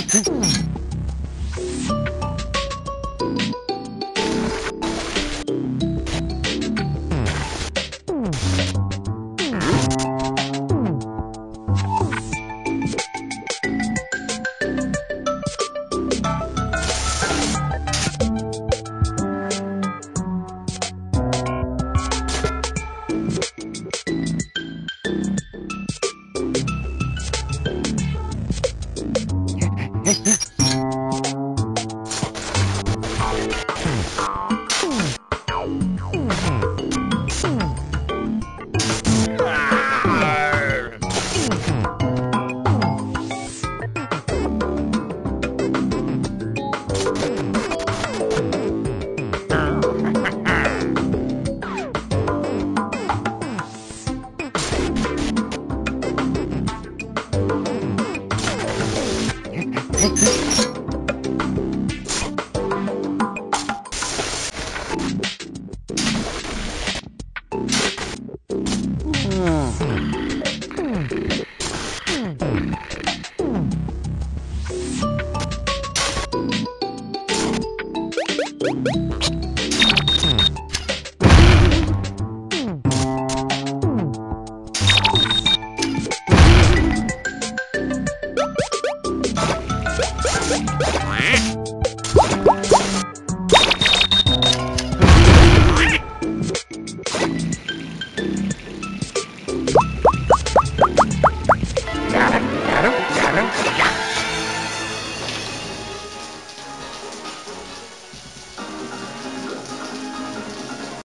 うん。Eh, eh. you Bye.